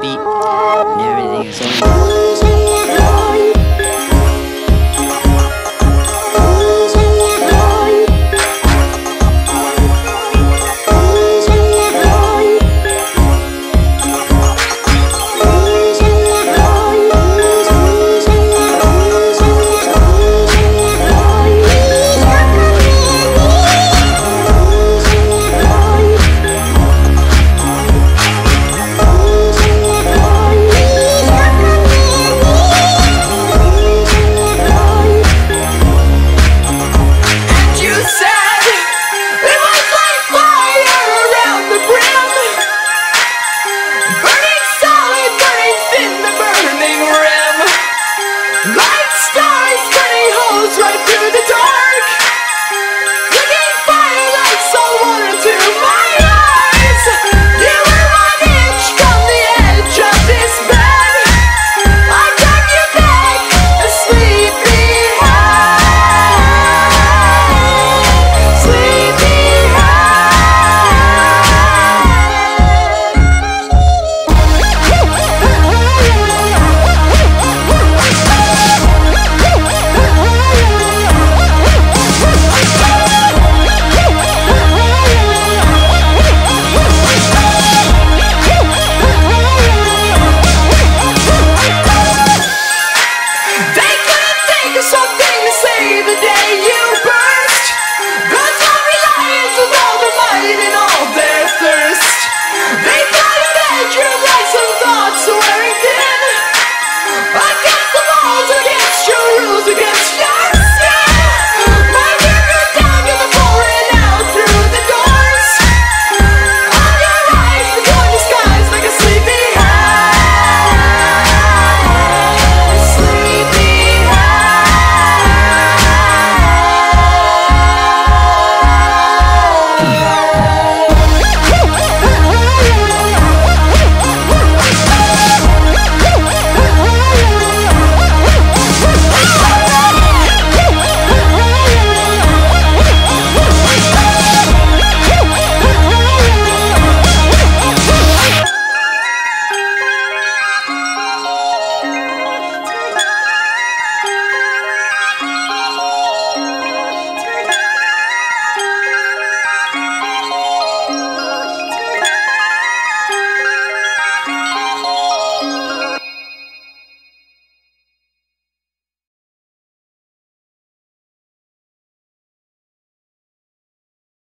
beat and everything. the day.